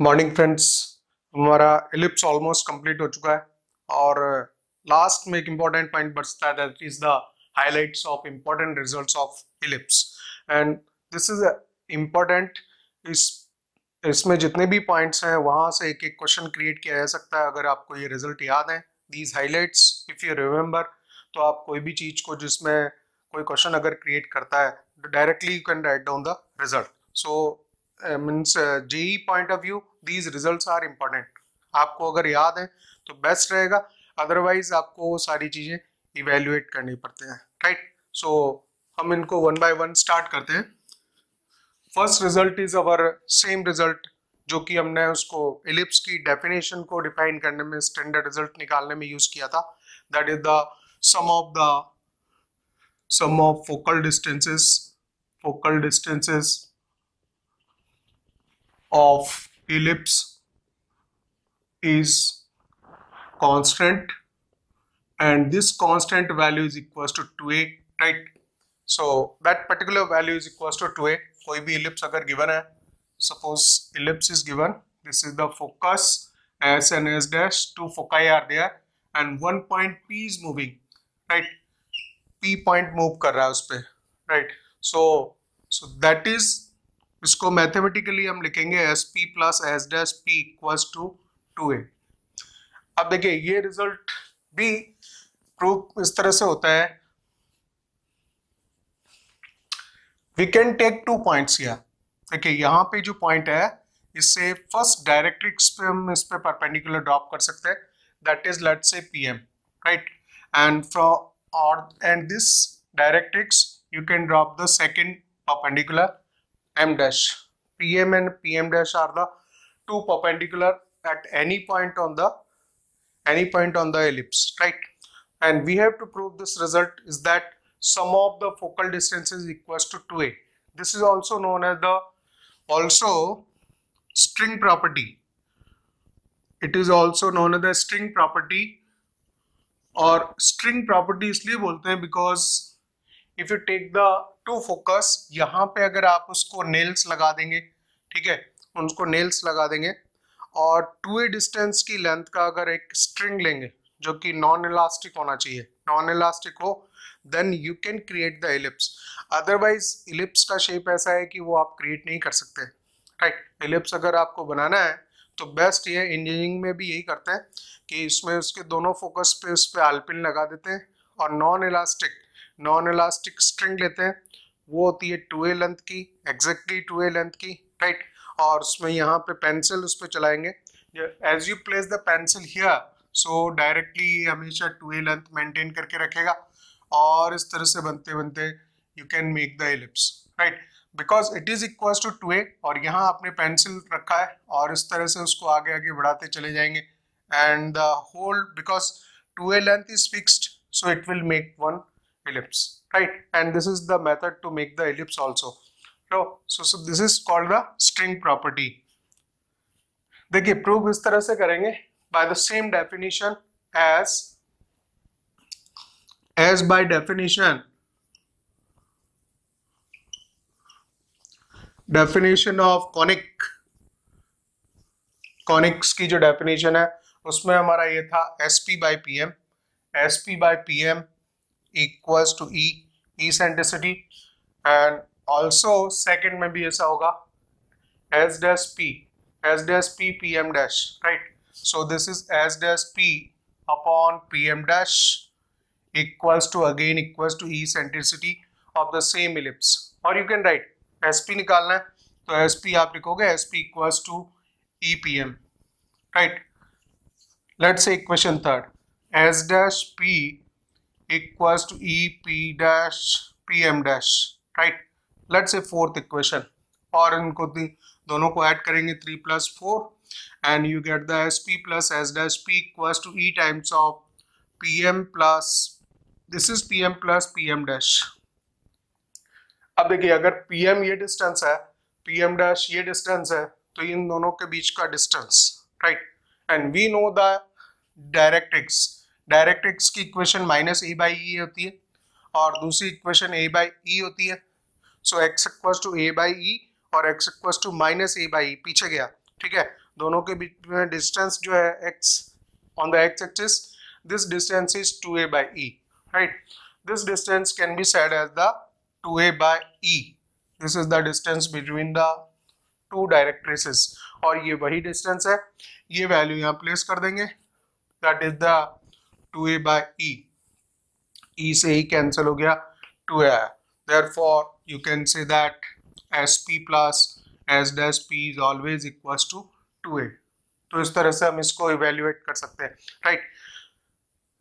Morning friends हमारा ellipse almost complete हो चुका है और लास्ट में एक इंपॉर्टेंट पॉइंट बचता है that is the highlights of important results of ellipse and this is important इस, इसमें जितने भी पॉइंट्स हैं, वहाँ से एक एक क्वेश्चन क्रिएट किया जा सकता है। अगर आपको ये रिज़ल्ट याद है these highlights if you remember तो आप कोई भी चीज़ को जिसमें कोई क्वेश्चन अगर क्रिएट करता है directly you can write down the result so means JEE point of view these results are important आपको अगर याद है तो बेस्ट रहेगा अदरवाइज़ आपको वो सारी चीज़ें इवेल्युएट करनी पड़ते हैं राइट सो हम इनको वन बाय वन स्टार्ट करते हैं। First result is our same result जो कि हमने उसको एलिप्स की डेफिनेशन को डिफाइन करने में स्टैंडर्ड रिज़ल्ट निकालने में यूज़ किया था। That is the sum of the sum of focal distances focal distances of ellipse is constant and this constant value is equals to 2a right so that particular value is equals to 2a कोई भी ellipse अगर given है suppose ellipse is given this is the focus s and s dash two foci are there and one point p is moving right p point move कर रहा है उस पे right so so that is इसको mathematically हम लिखेंगे S P plus S dash P equals to two A अब देखिए, ये रिज़ल्ट भी प्रूफ इस तरह से होता है। We can take two points या देखिए, यहाँ पे जो पॉइंट है, इससे फ़र्स्ट डायरेक्ट्रिक्स पे हम इस पे परपेंडिकुलर ड्रॉप कर सकते हैं। दैट इज़ लेट से पीएम राइट एंड फ्रॉम और and this directrix you can drop the second perpendicular. m dash pm and pm dash are the two perpendicular at any point on the any point on the ellipse right and we have to prove this result is that sum of the focal distance is equals to 2a this is also known as the also string property it is also known as the string property और string property इसलिए बोलते हैं because if you take the two focus यहाँ पे अगर आप उसको nails लगा देंगे, ठीक है? उसको नेल्स लगा देंगे, और टू ए डिस्टेंस की लेंथ का अगर एक स्ट्रिंग लेंगे, जो कि नॉन इलास्टिक होना चाहिए नॉन इलास्टिक हो then you can create the ellipse otherwise ellipse का शेप ऐसा है कि वो आप क्रिएट नहीं कर सकते राइट इलिप्स अगर आपको बनाना है तो बेस्ट ये इंजीनियरिंग में भी यही करते हैं कि इसमें उसके दोनों फोकस पे उस पर आलपिन लगा देते हैं, और non elastic non elastic string लेते हैं, वो होती है टू ए लेंथ की एग्जैक्टली टू ए लेंथ की राइट और उसमें यहाँ पे पेंसिल उस पर चलाएँगे। As you place the pencil here so directly ये हमेशा टू ए लेंथ मेंटेन करके रखेगा। और इस तरह से बनते बनते you can make the ellipse right because it is equal to two A और यहाँ आपने पेंसिल रखा है और इस तरह से उसको आगे आगे बढ़ाते चले जाएँगे। And the whole because two A length is fixed so it will make one ellipse right and this is the method to make the ellipse also so so, so this is called the string property देखिए prove इस तरह से करेंगे by the same definition as as by definition definition of conic conics की जो definition है उसमें हमारा ये था S P by P M S P by P M equals to E eccentricity and also second में भी ऐसा होगा S dash P S dash P PM dash right so this is S dash P upon PM dash equals to again equals to eccentricity of the same ellipse or you can write SP निकालना है तो SP आप लिखोगे SP equals to EPM right let's say equation third S dash P equals to E P dash PM dash, right? Let's say fourth equation. और इनको दोनों को add करेंगे three plus four and you get the S P plus S dash P equals to E times of P M plus this is P M plus P M dash अब देखिए, अगर P M ये distance है P M dash ये distance है तो इन दोनों के बीच का distance right and we know the directrix directrix की equation minus A by E होती है और दूसरी इक्वेशन ए बाई ई होती है। So X equal to A by E और X equal to minus A by E पीछे गया। ठीक है? दोनों के बीच में डिस्टेंस जो है X on the X axis this distance is two A by E right this distance can be said as the two A by E this is the distance between the two directrix और ये वही distance है। ये value यहाँ place कर देंगे। That is the 2a by e e से e cancel हो गया 2a आया। Therefore, you can say that sp plus s dash p is always equals to 2a तो इस तरह से हम इसको इवेल्युएट कर सकते हैं। राइट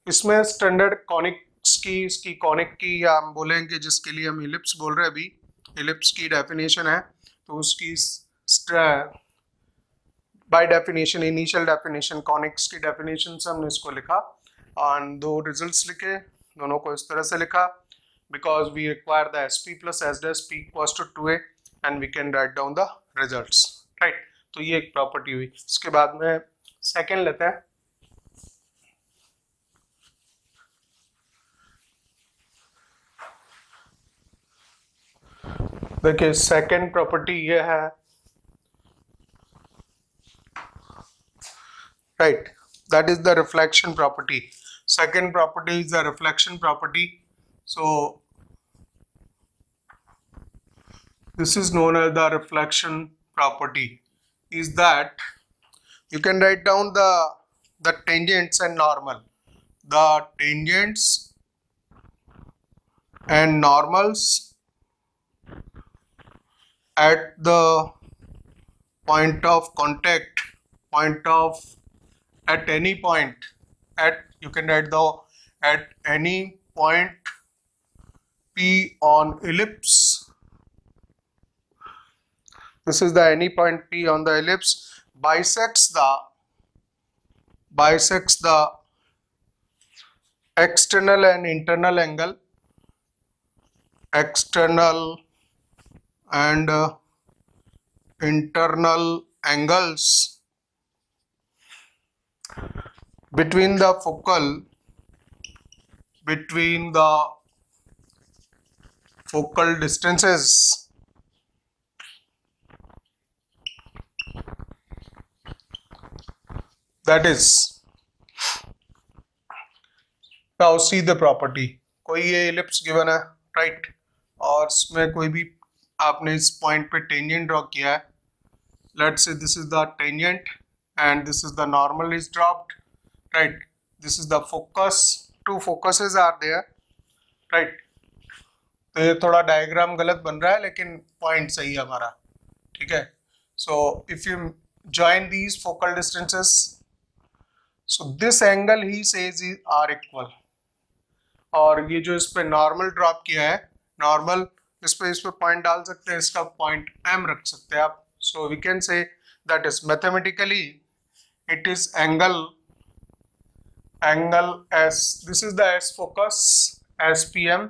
इसमें स्टैंडर्ड कॉनिक्स की, इसकी कॉनिक की या हम बोलेंगे जिसके लिए हम इलिप्स बोल रहे हैं अभी इलिप्स की डेफिनेशन है तो उसकी by definition initial definition conics की डेफिनेशन से हमने इसको लिखा। और दो रिजल्ट्स लिखे, दोनों को इस तरह से लिखा because we require the S P plus S dash P equals to a and we can write down the results right तो ये एक प्रॉपर्टी हुई। इसके बाद में सेकेंड लेते हैं। देखिए सेकेंड प्रॉपर्टी ये है। Right that is the reflection property Second property is the reflection property. So this is known as the reflection property is that you can write down the the tangents and normal the tangents and normals at the point of contact point of at any point at you can write the at any point p on ellipse. This is the any point P on the ellipse. Bisects the bisects the external and internal angle. External and uh, internal angles between the focal between the focal distances that is now see the property कोई ये ellipse given है right और इसमें कोई भी आपने इस point पे टेंजेंट ड्रॉ किया है let's say this is the tangent and this is the normal is dropped right. This is the focus. Two focuses are there. Right. तो ये थोड़ा डायग्राम गलत बन रहा है, लेकिन पॉइंट सही है हमारा। ठीक है? So if you join these focal distances, so this angle he says is are और ये जो इस पे नॉर्मल ड्रॉप किया है नॉर्मल इस पे इस पे पॉइंट डाल सकते हैं, इसका पॉइंट एम रख सकते हैं आप। So we can say that is mathematically it is angle angle S this is the S focus S P M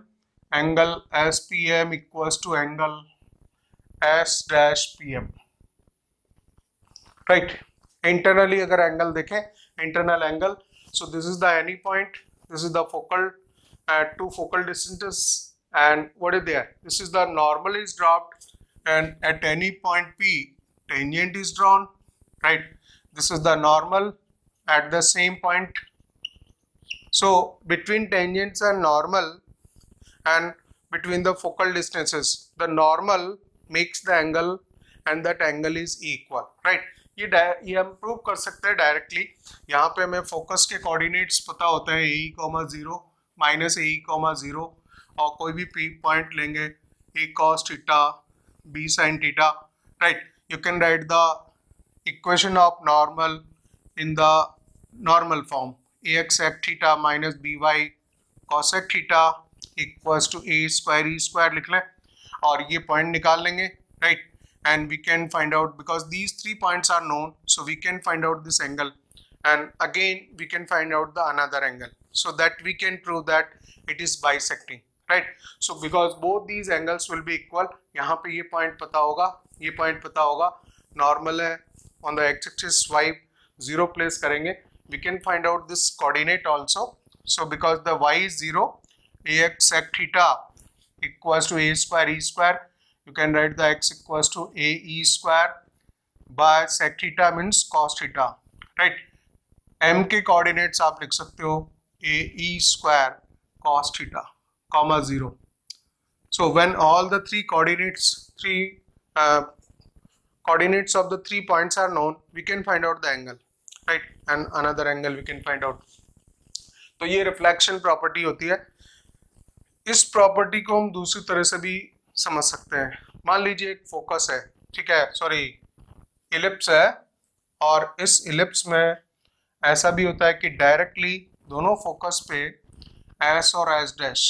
angle S P M equals to angle S dash P M right internally अगर angle देखें internal angle so this is the any point this is the focal uh, two focal distances and what is there this is the normal is dropped and at any point p tangent is drawn right this is the normal at the same point so, between tangents and normal and between the focal distances, the normal makes the angle and that angle is equal, right? ये ये हम prove कर सकते हैं directly यहाँ पे हमें focus के कोऑर्डिनेट्स पता होते हैं a comma zero minus a comma zero और कोई भी पी पॉइंट लेंगे a cos theta b sine theta right you can write the equation of normal in the normal form a x f theta minus b y cosec theta equals to a square e square लिख लें। और ये point निकाल लेंगे right and we can find out because these three points are known so we can find out this angle and again we can find out the another angle so that we can prove that it is bisecting right so because both these angles will be equal यहाँ पे ये point पता होगा, ये point पता होगा। Normal है on the x axis y zero place करेंगे। we can find out this coordinate also so because the y is zero ax sec theta equals to a square e square you can write the x equals to a e square by sec theta means cos theta right M के coordinates आप लिख सकते हो A E square cos theta comma zero so when all the three coordinates three uh, coordinates of the three points are known we can find out the angle right And another angle we can find out तो ये reflection property होती है। इस property को हम दूसरी तरह से भी समझ सकते हैं। मान लीजिए एक फोकस है, ठीक है सॉरी इलिप्स है, और इस इलिप्स में ऐसा भी होता है कि डायरेक्टली दोनों फोकस पे एस और S dash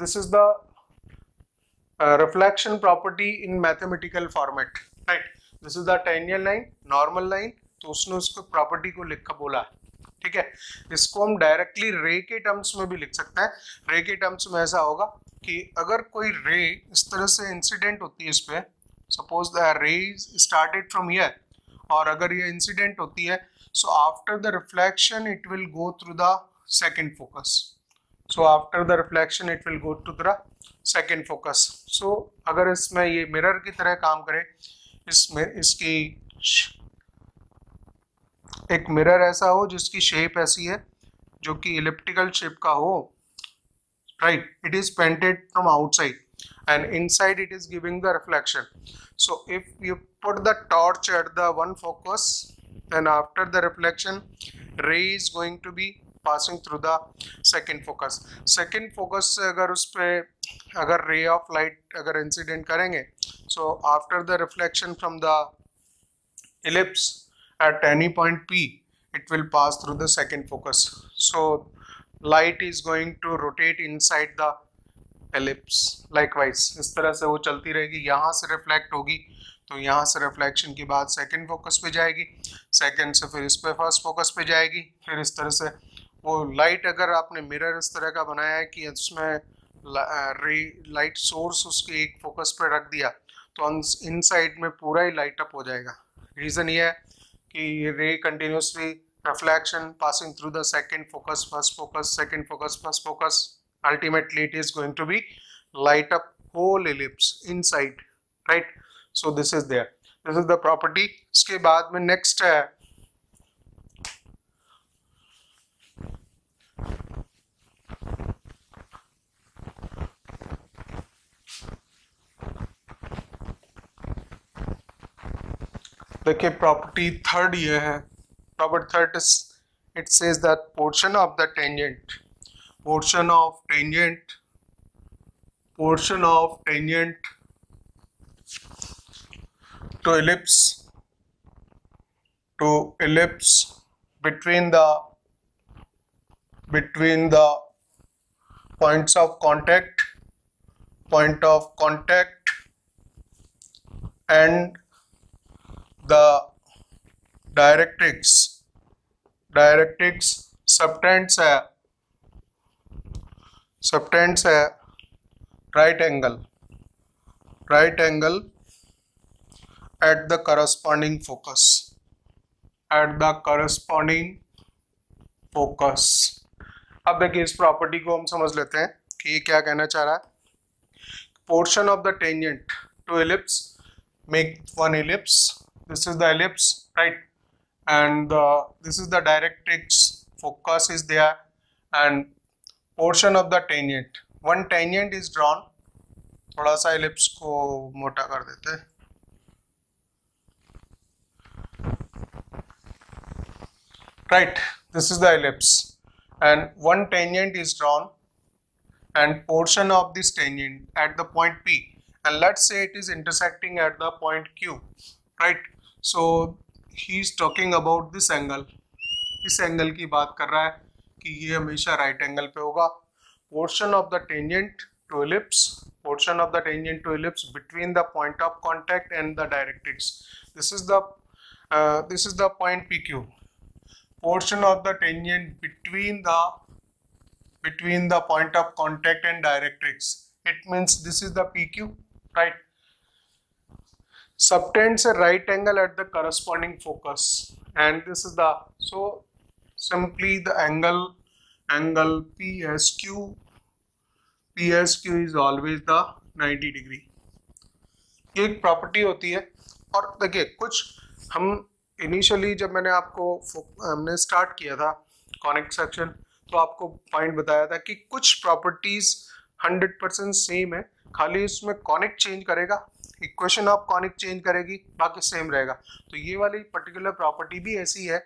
this is the reflection property in mathematical format right this is the tangential line normal line तो उसने उसको प्रॉपर्टी को लिख कर बोला ठीक है? इसको हम डायरेक्टली रे के टर्म्स में भी लिख सकते हैं। रे के टर्म्स में ऐसा होगा कि अगर कोई रे इस तरह से इंसिडेंट होती है इस पर suppose the ray started from here और अगर ये इंसिडेंट होती है so after the reflection it will go through the second focus so after the reflection it will go to the second focus so अगर इसमें ये मिरर की तरह काम करे इसमें इसकी एक मिरर ऐसा हो जिसकी शेप ऐसी है, जो कि इलिप्टिकल शेप का हो। Right it is painted from outside and inside it is giving the reflection so if you put the torch at the one focus and after the reflection ray is going to be passing through the second focus second focus से अगर उस पर अगर रे of light अगर incident करेंगे so after the reflection from the ellipse at any point P, it will pass through the second focus. So light is going to rotate inside the ellipse. Likewise, इस तरह से वो चलती रहेगी यहाँ से रिफ्लेक्ट होगी तो यहाँ से रिफ्लेक्शन के बाद सेकंड फोकस पे जाएगी सेकंड से फिर इस पे फ़र्स्ट फोकस पे जाएगी फिर इस तरह से वो लाइट अगर आपने मिरर इस तरह का बनाया है कि उसमें रे लाइट सोर्स उसके एक फोकस पे रख दिया तो इन साइड में पूरा ही लाइट अप हो जाएगा रीज़न ये है कि ray continuously reflection passing through the second focus first focus second focus first focus ultimately it is going to be light up whole ellipse inside right so this is there this is the property इसके बाद में next है देखिए property third ये है property third it says that portion of the tangent portion of tangent portion of tangent to ellipse to ellipse between the between the points of contact point of contact and the directrix directrix subtends है subtends है right angle right angle at the corresponding focus at the corresponding focus अब देखिए इस property को हम समझ लेते हैं कि ये क्या कहना चाह रहा है portion of the tangent to ellipse make one ellipse this is the ellipse right and uh, this is the directrix focus is there and portion of the tangent one tangent is drawn थोड़ा सा ellipse को मोटा कर देते हैं right this is the ellipse and one tangent is drawn and portion of this tangent at the point P and let's say it is intersecting at the point Q right So he is talking about this angle इस angle की बात कर रहा है कि ये हमेशा right angle पे होगा? Portion of the tangent to ellipse portion of the tangent to ellipse between the point of contact and the directrix this is the this is the point P Q portion of the tangent between the between the point of contact and directrix it means this is the P Q right subtends a right angle at the corresponding focus and this is the so simply the angle angle PSQ PSQ is always the 90 degree एक property होती है और देखिए कुछ हम initially जब मैंने आपको हमने स्टार्ट किया था कॉनिक सेक्शन तो आपको पॉइंट बताया था कि कुछ प्रॉपर्टीज़ 100 परसेंट सेम है खाली इसमें कॉनिक चेंज करेगा इक्वेशन ऑफ़ कॉनिक चेंज करेगी, बाकी सेम रहेगा। तो ये वाली पर्टिकुलर प्रॉपर्टी भी ऐसी है।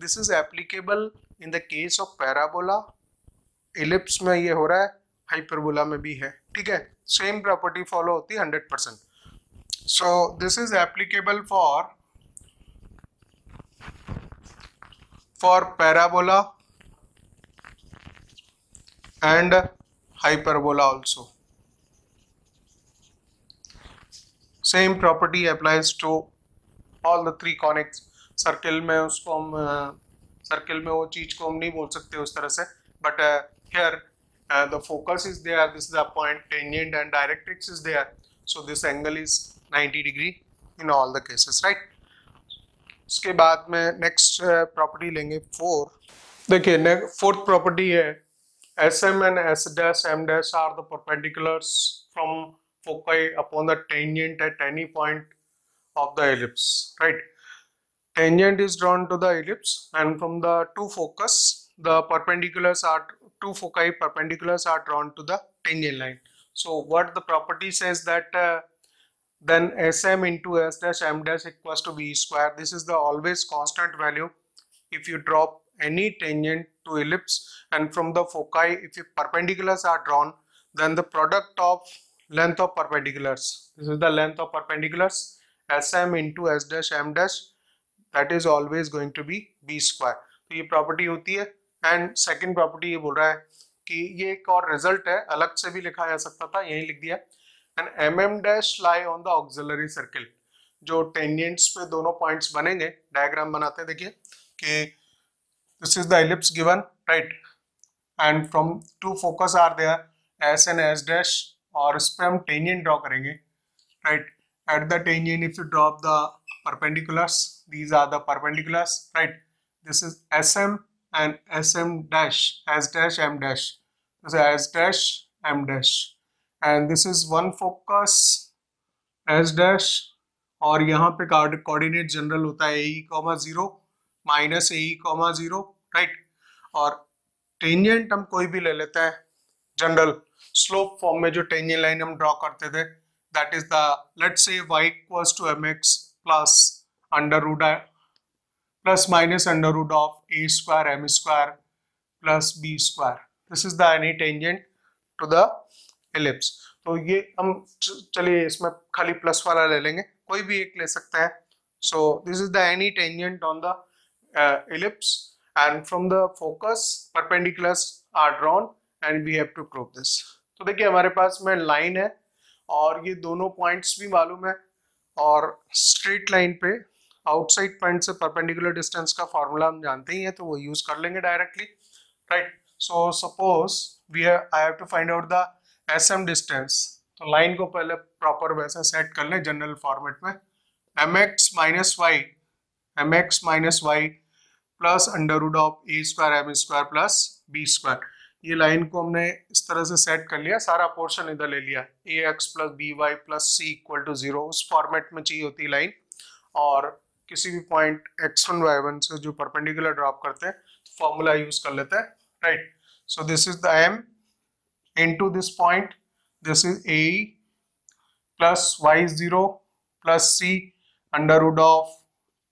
This is applicable in the case of parabola ellipse में ये हो रहा है हाइपरबोला में भी है। ठीक है? सेम प्रॉपर्टी फॉलो होती है hundred percent so this is applicable for for parabola and hyperbola also same property applies to all the three conics circle में उसको हम सर्किल में वो चीज़ को हम नहीं बोल सकते उस तरह से but here the focus is there this the point tangent and directrix is there so this angle is 90 degree in all the cases right उसके बाद में नेक्स्ट प्रॉपर्टी लेंगे फोर देखिए फोर्थ प्रॉपर्टी है S M and S dash M dash are the perpendiculars from foci upon the tangent at any point of the ellipse, right? Tangent is drawn to the ellipse and from the two focus, the perpendiculars are, two foci perpendiculars are drawn to the tangent line. So what the property says that uh, then Sm into S dash M dash equals to V square. This is the always constant value if you drop any tangent to ellipse and from the foci if perpendiculars are drawn then the product of length of perpendiculars. This is the length of perpendiculars. Sm into S dash, M dash, that is always going to be B square. तो ये property होती है. And second property ये बोल रहा है कि ये एक और रिज़ल्ट है. अलग से भी लिखा जा सकता था, यही लिख दिया. And M M dash lie on the auxiliary circle जो टेंजेंट्स पे दोनों पॉइंट्स बनेंगे डायग्राम बनाते हैं देखिए कि this is the ellipse given right and from two focus are there S and S dash और इस पर हम टेंजेंट ड्रॉ करेंगे right at the tangent if you drop the perpendiculars these are the perpendiculars right this is S M and S M dash S dash M dash S dash M dash and this is one focus S dash और यहाँ पे coordinate general होता है a comma zero minus a comma zero right और tangent हम कोई भी ले लेते हैं जनरल स्लोप फॉर्म में जो टेंजेंट लाइन हम ड्रॉ करते थे। That is the let's say y equals to mx plus under root plus minus under root of a square m square plus b square this is the any tangent to the ellipse तो ये हम चलिए इसमें खाली plus वाला ले लेंगे। कोई भी एक ले सकता है। So this is the any tangent on the ellipse and from the focus, perpendiculars are drawn and we have to prove this तो देखिए, हमारे पास में लाइन है और ये दोनों पॉइंट्स भी मालूम है और स्ट्रेट लाइन पे आउटसाइड पॉइंट से परपेंडिकुलर डिस्टेंस का फॉर्मूला हम जानते ही हैं तो वो यूज़ कर लेंगे directly right so suppose we I have to find out the S M distance तो लाइन को पहले प्रॉपर वैसा सेट कर लें जनरल फॉर्मेट में। M x minus y m x minus y plus under root of a square m square plus b square ये line को हमने इस तरह से सेट कर लिया, सारा पोर्शन इधर ले लिया। A x plus b y plus c equal to zero उस फॉर्मेट में चाहिए होती लाइन और किसी भी point x one y one से जो परपेंडिकुलर ड्रॉप करते हैं फॉर्मूला यूज़ कर लेते हैं right so this is the m into this point this is a plus y zero plus c under root of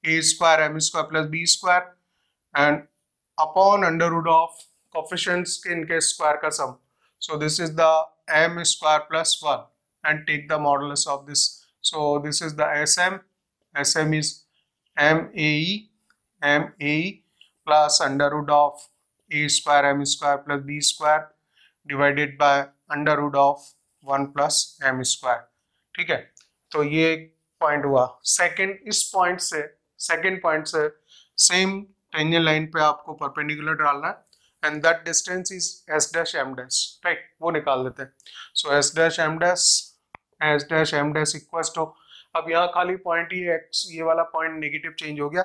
a square m square plus b square and upon under root of coefficients के इनके square का sum. So this is the m square plus 1 and take the modulus of this. So this is the Sm. Sm is MAE, MAE plus under root of a square m square plus b square divided by under root of 1 plus m square. ठीक है तो ये point हुआ second इस point से second point से same tangent line पे आपको परपेंडिकुलर डालना है and that distance is S dash M dash right वो निकाल देते हैं। So S dash M dash S dash M dash equal to अब यहाँ खाली पॉइंट ही एक्स ये वाला पॉइंट नेगेटिव चेंज हो गया।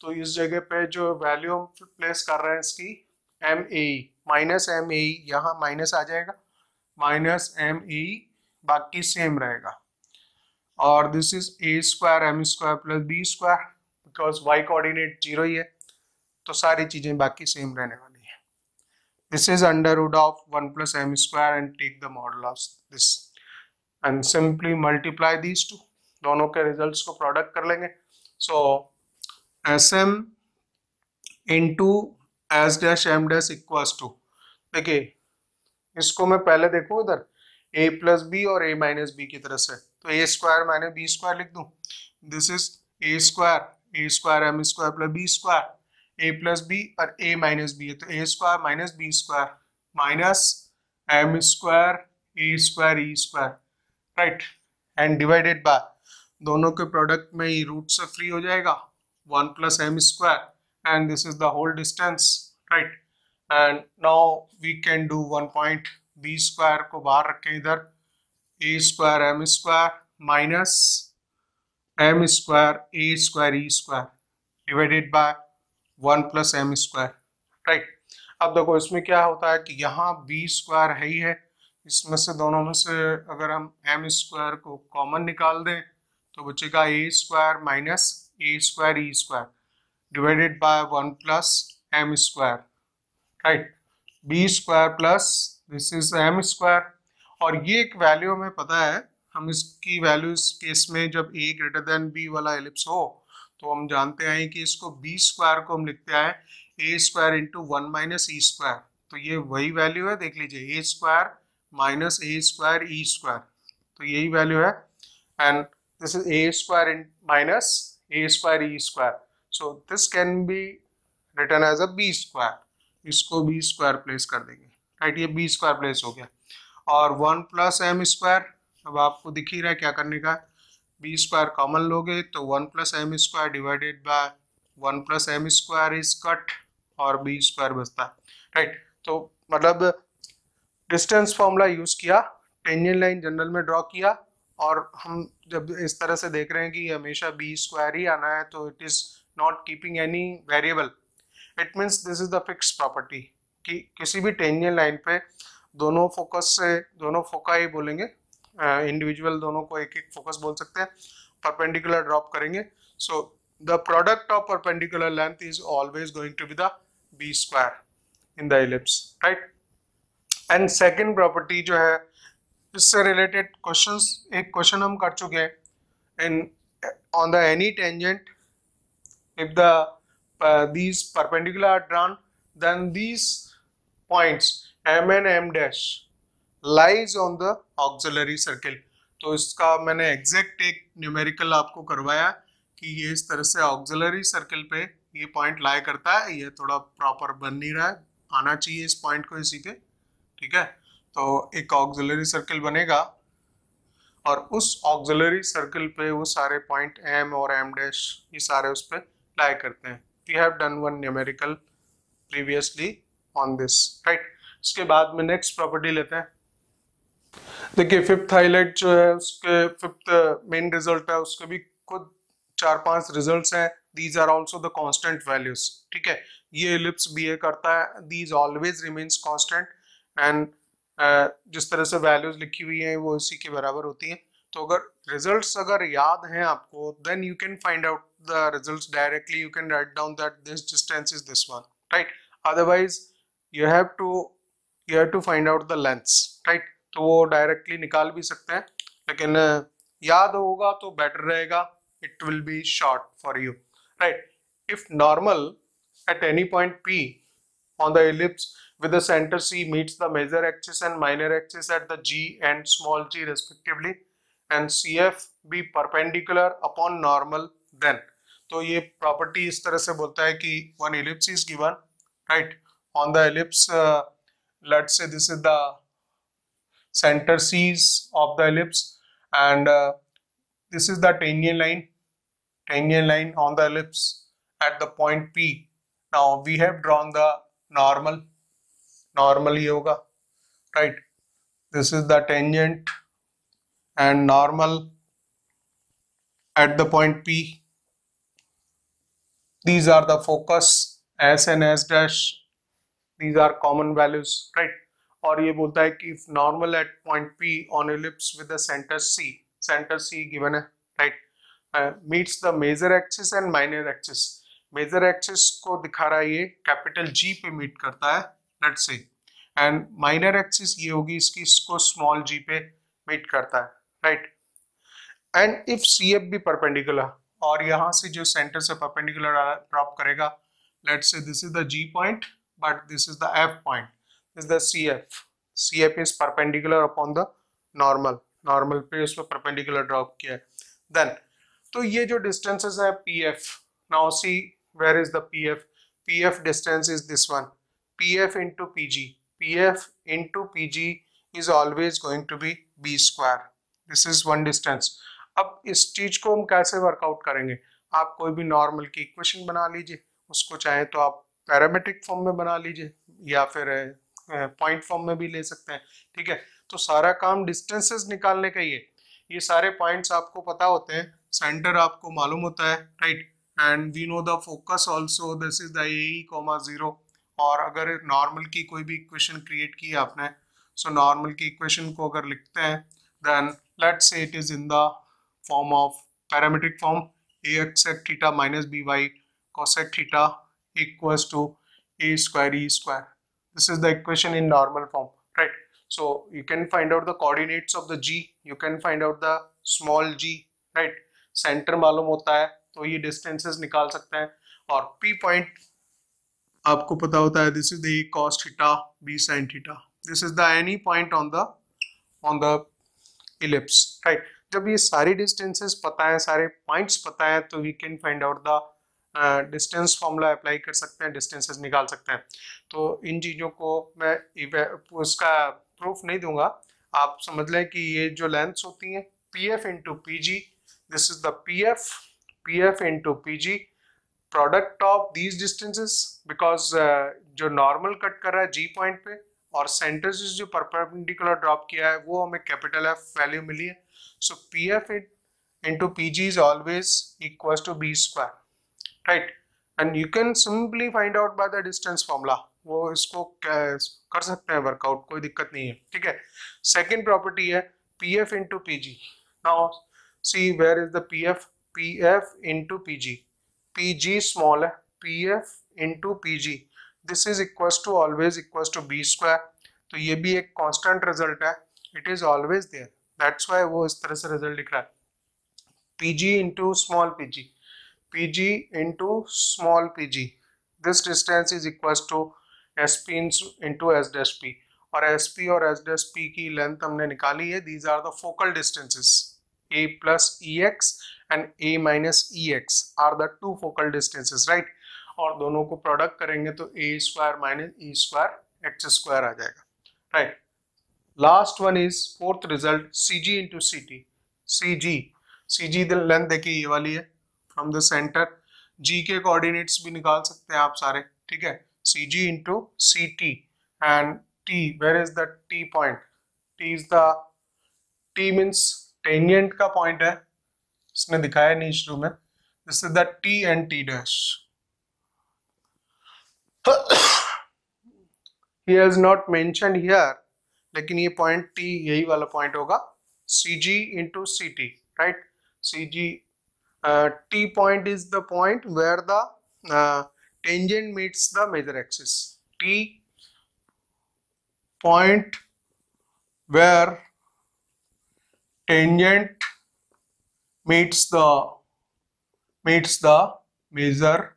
तो इस जगह पे जो वैल्यू हम प्लेस कर रहे हैं इसकी m a minus m a यहाँ माइनस आ जाएगा। माइनस एम ई बाकी सेम रहेगा। और this is a square m square plus b square because y coordinate zero ही है। तो सारी चीज़ें बाकी सेम रहने वाली। Is under root of one plus m square and take the model of this and simply multiply these two दोनों के results को प्रोडक्ट कर लेंगे। So S M into S dash M dash equals to देखिए, इसको मैं पहले देखूँ इधर ए प्लस बी और ए माइनस बी की तरह से। तो a square minus b square लिख दूँ। This is a square a square m square plus b square a plus b और ए माइनस बी है। तो a square minus b square minus m square a square e square right and divided by दोनों के product में ही root से free हो जाएगा। One plus m square and this is the whole distance right and now we can do one point b square को बाहर रखें इधर। A square m square minus m square a square e square divided by one plus m square, right? अब देखो, इसमें क्या होता है कि यहाँ बी स्क्वायर है ही है। इसमें से दोनों में से अगर हम एम स्क्वायर को कॉमन निकाल दें तो बचेगा a square minus a square e square, divided by one plus m square, right? B square plus this is m square. और ये एक वैल्यू हमें पता है, हम इसकी वैल्यू इस केस में जब ए ग्रेटर देन बी वाला एलिप्स हो तो हम जानते हैं कि इसको बी स्क्वायर को हम लिखते हैं a square into one minus e square तो ये वही वैल्यू है, देख लीजिए a square minus a square e square तो यही वैल्यू है. And this is a square in minus a square e square. So this can be written as a b इसको b square प्लेस कर देंगे. Right ये b square place हो गया. और वन प्लस एम स्क्वायर अब आपको दिख ही रहा है क्या करने का? B स्क्वायर कॉमन लोगे तो one plus M square divided by one plus M square is cut और बी स्क्वायर बचता है। राइट तो मतलब डिस्टेंस फॉर्मूला यूज़ किया टेंजेंट लाइन जनरल में ड्रॉ किया और हम जब इस तरह से देख रहे हैं कि हमेशा बी स्क्वायर ही आना है तो it is not keeping any variable it means this is the fix property कि किसी भी टेंजेंट लाइन पे दोनों फोकस से, दोनों फोका ही बोलेंगे इंडिविजुअल दोनों को एक एक फोकस बोल सकते हैं परपेंडिकुलर ड्रॉप करेंगे। So the product of perpendicular length is always going to be the B square in the ellipse right and second property जो है, इससे रिलेटेड क्वेश्चन एक क्वेश्चन हम कर चुके हैं। In on the any tangent if the these perpendicular drawn then these points M N M dash lies on the auxiliary circle तो इसका मैंने एग्जैक्ट एक न्यूमेरिकल आपको करवाया कि ये इस तरह से ऑक्सिलरी सर्किल पे ये पॉइंट लाई करता है, ये थोड़ा प्रॉपर बन नहीं रहा है, आना चाहिए इस पॉइंट को इसी पे, ठीक है? तो एक ऑक्सिलरी सर्किल बनेगा और उस ऑक्सिलरी सर्किल पे वो सारे पॉइंट एम और एम डैश ये सारे उस पर लाई करते हैं। We have done one numerical previously on this right उसके बाद में नेक्स्ट प्रॉपर्टी लेते हैं। देखिए फिफ्थ हाईलाइट जो है, उसके फिफ्थ मेन रिज़ल्ट है, उसके भी खुद चार पाँच रिजल्ट्स हैं। These are also the constant values ठीक है? ये एलिप्स बीए करता है। These always remains constant and जिस तरह से वैल्यूज़ लिखी हुई है, वो इसी के बराबर होती है। तो अगर रिजल्ट्स अगर याद हैं आपको then you can find out the results directly you can write down that this distance is this one right otherwise you have to you have to find out the lengths right तो वो directly निकाल भी सकते हैं, लेकिन याद होगा तो बेटर रहेगा। It will be short for you right if normal at any point P on the ellipse with the centre C meets the major axis and minor axis at the G and small G respectively and C F be perpendicular upon normal then तो ये property इस तरह से बोलता है कि one ellipse is given right on the ellipse let's say this is the center C's of the ellipse. And uh, this is the tangent line tangent line on the ellipse at the point P. Now we have drawn the normal normally yoga right? This is the tangent and normal at the point p. These are the focus s and s dash. These are common values right और ये बोलता है कि normal at point p on ellipse with the center c centre C given है right meets the major axis and minor axis major axis को दिखा रहा है ये कैपिटल जी पे मीट करता है लेट से एंड माइनर एक्सिस ये होगी इसकी, इसको स्मॉल जी पे मीट करता है right and if C F भी परपेंडिकुलर और यहाँ से जो सेंटर से परपेंडिकुलर ड्रॉप करेगा let say this is the G point but this is the F point the C F C F is perpendicular upon the normal पे उस पर परपेंडिकुलर ड्रॉप किया है। देन तो ये जो डिस्टेंसेस है P F now C where is the P F P F distance is this one P F into P G P F into P G is always going to be B square this is one distance अब इस चीज़ को हम कैसे workout करेंगे? आप कोई भी normal की इक्वेशन बना लीजिए। उसको चाहे तो आप पैरामेट्रिक फॉर्म में बना लीजिए या फिर पॉइंट फॉर्म में भी ले सकते हैं। ठीक है? तो सारा काम डिस्टेंसेस निकालने का ही है। ये सारे पॉइंट्स आपको पता होते हैं। सेंटर आपको मालूम होता है right and we know the focus also this is the A comma zero और अगर नॉर्मल की कोई भी इक्वेशन क्रिएट की आपने सो नॉर्मल की इक्वेशन को अगर लिखते हैं then let's say it is in the form of parametric form A X at theta minus B Y cosec theta equals to a square e square. This is the equation in normal form right so you can find out the coordinates of the g you can find out the small g right center मालूम होता है तो ये distances निकाल सकते हैं और p point आपको पता होता है this is the cos theta b sin theta this is the any point on the on the ellipse right जब ये सारी distances पता है सारे points पता है तो we can find out the distance formula apply कर सकते हैं डिस्टेंसेस निकाल सकते हैं। तो इन चीज़ों को मैं उसका प्रूफ नहीं दूँगा। आप समझ लें कि ये जो लेंथ्स होती हैं P F into P G this is the P F P F into P G product of these distances because जो नॉर्मल कट कर रहा है जी पॉइंट पे, और सेंटर से जो परपेंडिकुलर ड्रॉप किया है, वो हमें कैपिटल एफ़ वैल्यू मिली है। So P F into P G is always equal to B square right and you can simply find out by the distance formula वो इसको कर सकते हैं वर्कआउट कोई दिक्कत नहीं है, ठीक है? सेकेंड प्रॉपर्टी है P F into P G now C where is the P F P F into P G P G small है P F into P G this is equal to always equal to B square तो ये भी एक constant result है. It is always there that's why वो इस तरह से रिज़ल्ट लिख रहा है. P G into small P G pg into small pg. This distance is equals to sp into s dash p. और sp और s dash p की लेंथ हमने निकाली है. These are the focal distances a plus ex and a minus ex are the two focal distances, right? और दोनों को product करेंगे तो a square minus e square X square आ जाएगा right last one is fourth result T C G C G length देखिए ये वाली है. फ्रॉम द सेंटर जी के कोऑर्डिनेट्स भी निकाल सकते हैं आप सारे, ठीक है? C G into C T and T where is the T point T is the T means tangent का पॉइंट है। इसने दिखाया नहीं शुरू में। This is the T and T dash he has not mentioned here, लेकिन ये point T यही वाला पॉइंट होगा। C G into C T right C G uh, T point is the point where the uh, tangent meets the major axis. T point where tangent meets the meets the major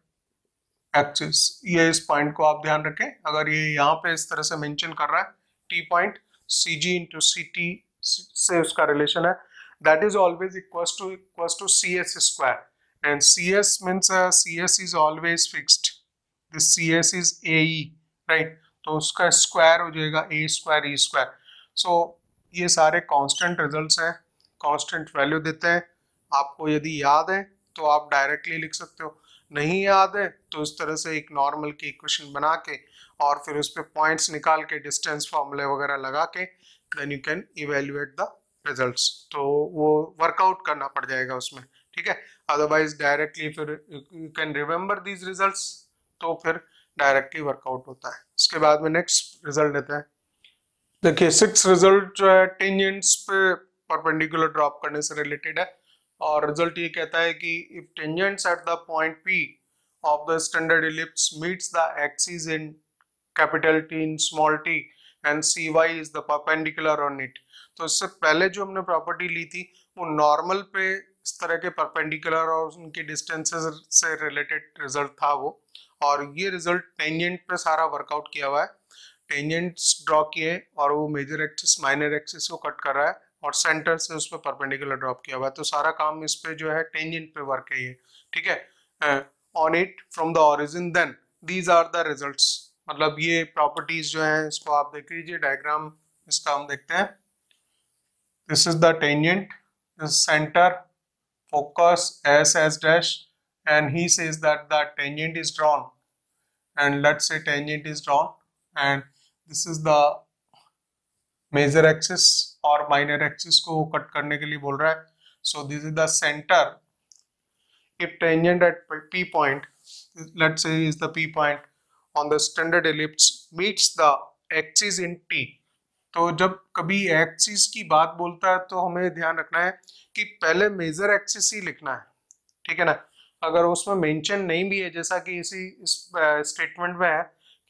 axis ये इस point को आप ध्यान रखें अगर ये यहाँ पे इस तरह से मेंशन कर रहा है T point C G into C T से उसका रिलेशन है that is always equals to equals to cs square. And cs means uh, cs is always fixed. This cs is ae right? तो उसका square हो जाएगा ए square E square so ये सारे constant results हैं कांस्टेंट वैल्यू देते हैं। आपको यदि याद है तो आप डायरेक्टली लिख सकते हो। नहीं याद है तो इस तरह से एक नॉर्मल की इक्वेशन बना के और फिर उस पर पॉइंट्स निकाल के डिस्टेंस फॉर्मूले वगैरह लगा के then you can evaluate the results तो वो वर्कआउट करना पड़ जाएगा उसमें, ठीक है? अदरवाइज़ डायरेक्टली फिर you can remember these results तो फिर डायरेक्टली वर्कआउट होता है। उसके बाद में नेक्स्ट रिज़ल्ट देते हैं। देखिए सिक्स रिज़ल्ट जो है टेंजेंट्स पे परपेंडिकुलर ड्रॉप करने से रिलेटेड है। और रिज़ल्ट ये कहता है कि if tangents at the point P of the standard ellipse meets the axis in capital T in small T and C Y is the perpendicular on it तो इससे पहले जो हमने प्रॉपर्टी ली थी, वो नॉर्मल पे इस तरह के परपेंडिकुलर और उनके डिस्टेंसेस से रिलेटेड रिज़ल्ट था वो। और ये रिज़ल्ट टेंजेंट पे सारा वर्कआउट किया हुआ है। टेंजेंट्स ड्रॉ किए और वो मेजर एक्सिस माइनर एक्सिस को कट कर रहा है और सेंटर से उस पर परपेंडिकुलर ड्रॉप किया हुआ है। तो सारा काम इस पे जो है टेंजेंट पे वर्क है ये, ठीक है? On it from the origin then these are the results मतलब ये प्रॉपर्टीज़ जो है, इसको आप देख लीजिए डायग्राम इसका हम देखते हैं। this is the tangent this centre focus s s dash and he says that the tangent is drawn and let's say tangent is drawn and this is the major axis or minor axis को cut करने के लिए बोल रहा है so this is the center if tangent at p point let's say is the p point on the standard ellipse meets the axis in t तो जब कभी एक्सिस की बात बोलता है तो हमें ध्यान रखना है कि पहले मेजर एक्सिस ही लिखना है, ठीक है ना? अगर उसमें मेंशन नहीं भी है, जैसा कि इसी, इस स्टेटमेंट में है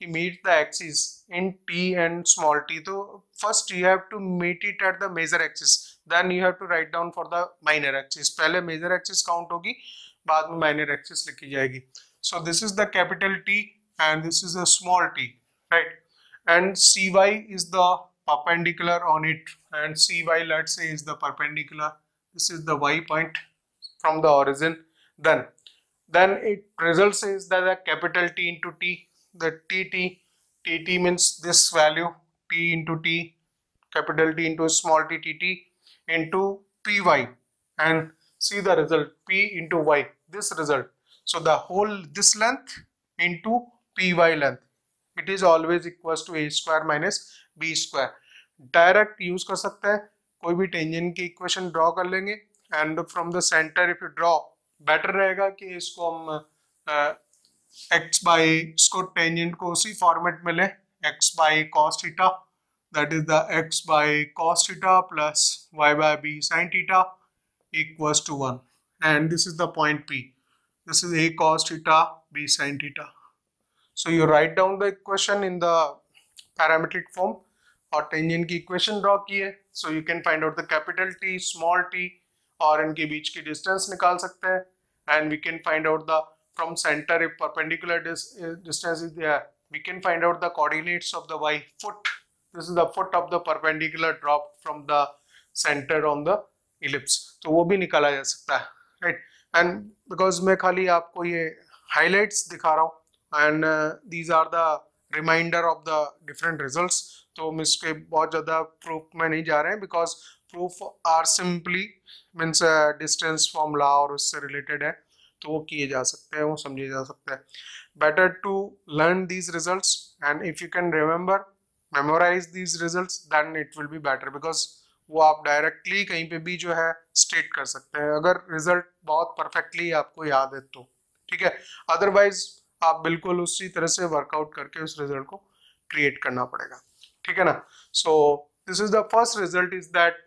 कि meet the axis in T and small T तो first you have to meet it at the major axis then you have to write down for the minor axis पहले मेजर एक्सिस काउंट होगी, बाद में minor axis लिखी जाएगी। So this is the capital T and this is the small T right and C Y is the perpendicular on it and cy let's say is the perpendicular. This is the y point from the origin. Then then it results is that the capital T into T the TT TT means this value T into T capital T into small t TT into PY and see the result P into Y this result. So the whole this length into PY length it is always equal to A square minus B square direct use कर सकता है, कोई भी tangent की equation draw कर लेंगे and from the centre if you draw better रहेगा कि इसको हम एक्स बाय इसको टेंजेंट को उसी फॉर्मेट में ले X by cos theta that is the X by cos theta plus Y by B sine theta equals to one and this is the point P this is A cos theta B sine theta so, you write down the equation in the parametric form और tangent की equation draw की है so you can find out the capital T small T और इनके बीच की distance निकाल सकते हैं and we can find out the from centre if perpendicular distance is there we can find out the coordinates of the y foot. This is the foot of the perpendicular drop from the center on the ellipse. तो वो भी निकाला जा सकता है right and because मैं खाली आपको ये हाइलाइट्स दिखा रहा हूँ and these are the reminder of the different results तो हम इसके बहुत ज़्यादा प्रूफ में नहीं जा रहे हैं because proof are simply means distance formula और उससे रिलेटेड है। तो वो किए जा सकते हैं, वो समझे जा सकते हैं। Better to learn these results and if you can remember memorise these results then it will be better because वो आप डायरेक्टली कहीं पे भी जो है स्टेट कर सकते हैं। अगर रिज़ल्ट बहुत परफेक्टली आपको याद है तो ठीक है? अदरवाइज़ आप बिल्कुल उसी तरह से वर्कआउट करके उस रिज़ल्ट को क्रिएट करना पड़ेगा। ठीक है ना? So this is the first result is that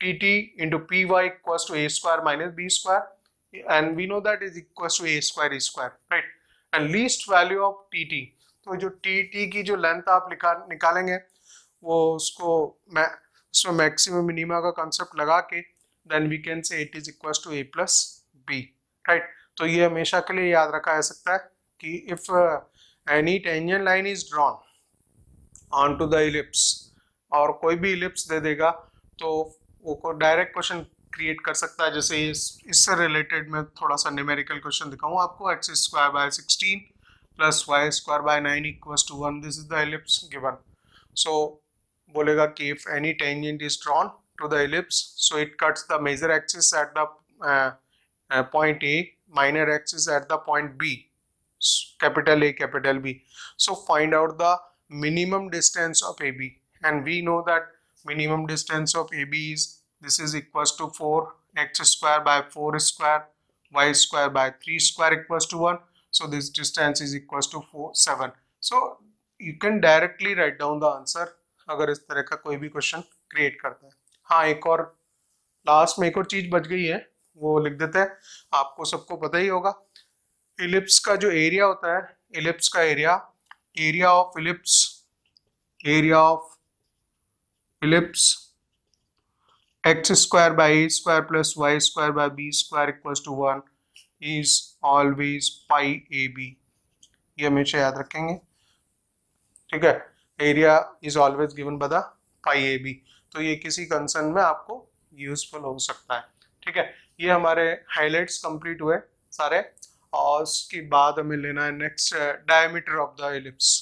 T T into P Y equals to A square minus B square and we know that is equals to A square E square right and least value of T T तो जो T T की जो length आप निकालेंगे, वो उसको उसमें maximum minima का कॉन्सेप्ट लगा के then we can say it is equals to A plus B right तो ये हमेशा के लिए याद रखा जा सकता है। कि if uh, any tangent line is drawn onto the ellipse और कोई भी इलिप्स दे देगा तो वो डायरेक्ट क्वेश्चन क्रिएट कर सकता है। जैसे इस इससे रिलेटेड मैं थोड़ा सा न्यूमेरिकल क्वेश्चन दिखाऊँ आपको। X square by sixteen plus Y square by nine equals to one this is the ellipse given so बोलेगा कि if any tangent is drawn to the ellipse so it cuts the major axis at the point A minor axis at the point B capital A, capital B. So find out the minimum distance of AB and we know that minimum distance of AB is this is equals to 4 x square by 4 square y square by 3 square equals to 1 so this distance is equals to 4 7 so you can directly write down the answer अगर इस तरह का कोई भी question create करते हैं हाँ एक और लास्ट में एक और चीज़ बच गई है वो लिख देते हैं आपको सबको पता ही होगा इलिप्स का जो एरिया होता है इलिप्स का area area of ellipse area of ellipse x square by a square plus y square by b square equals to one is always pi a b ये हमेशा याद रखेंगे। ठीक है? Area is always given by the pi a b तो ये किसी concern में आपको यूजफुल हो सकता है। ठीक है? ये हमारे हाइलाइट्स कंप्लीट हुए सारे। और उसके बाद हमें लेना है next diameter of the ellipse